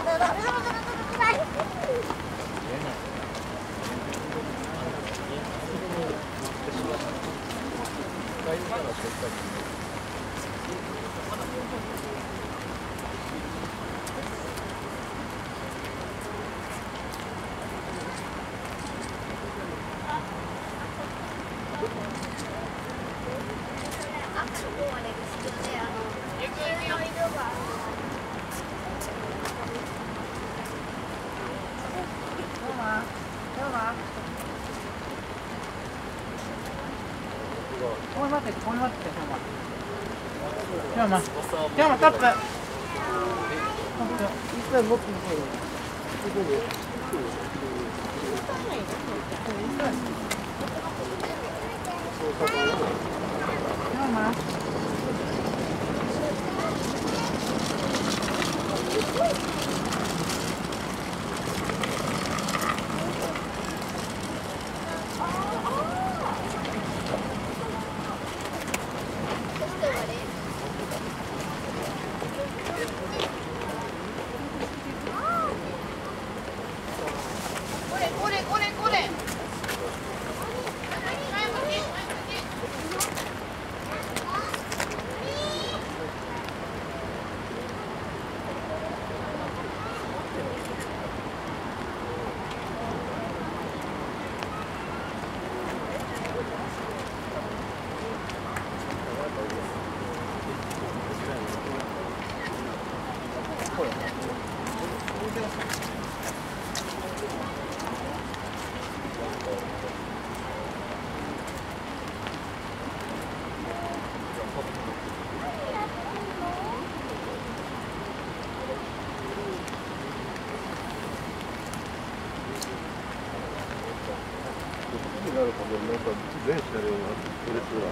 こ こに待って、ここに待って、今日も。今日もトップ。トップ。一回持ってみてよ。今日も。になるほどなんか全車両が売れそう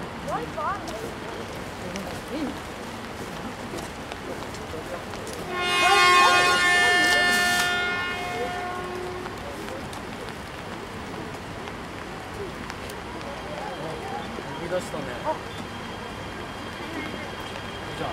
出したね。じゃあ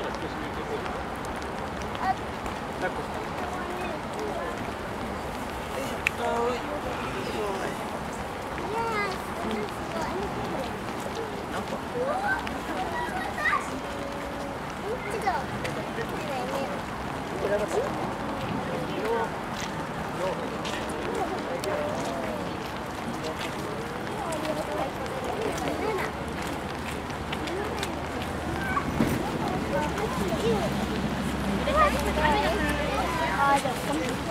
これは Ôi, được cũng